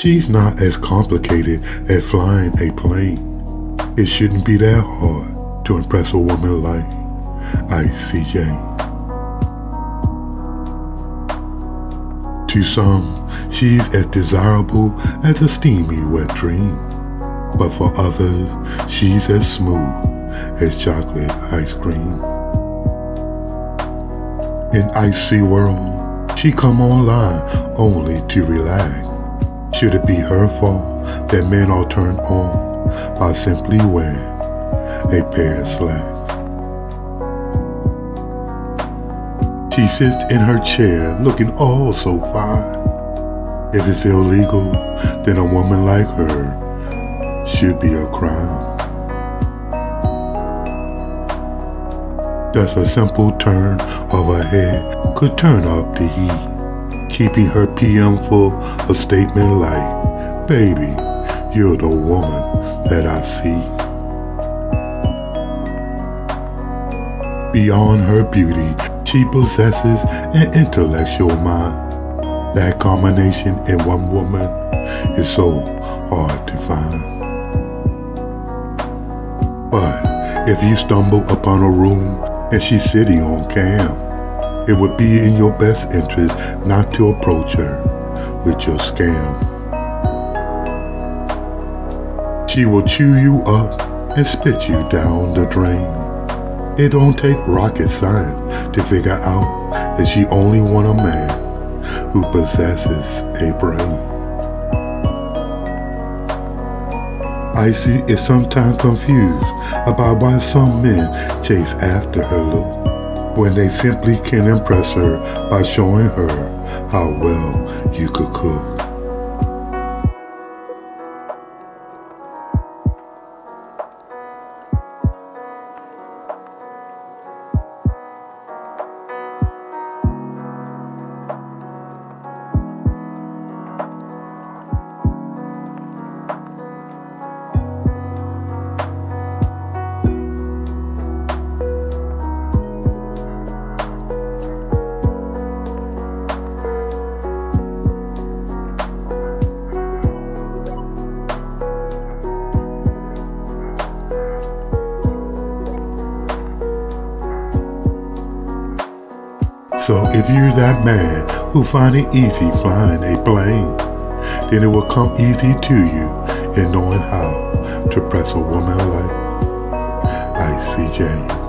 She's not as complicated as flying a plane. It shouldn't be that hard to impress a woman like Icy Jane. To some, she's as desirable as a steamy wet dream. But for others, she's as smooth as chocolate ice cream. In Icy World, she come online only to relax. Should it be her fault that men are turned on by simply wearing a pair of slacks? She sits in her chair looking all so fine. If it's illegal, then a woman like her should be a crime. Just a simple turn of her head could turn up the heat, keeping her PM full a statement like, Baby, you're the woman that I see. Beyond her beauty, she possesses an intellectual mind. That combination in one woman is so hard to find. But if you stumble upon a room and she's sitting on cam. It would be in your best interest not to approach her with your scam. She will chew you up and spit you down the drain. It don't take rocket science to figure out that she only want a man who possesses a brain. Icy is sometimes confused about why some men chase after her look when they simply can impress her by showing her how well you could cook. So if you're that man who find it easy flying a plane, then it will come easy to you in knowing how to press a woman like Jane.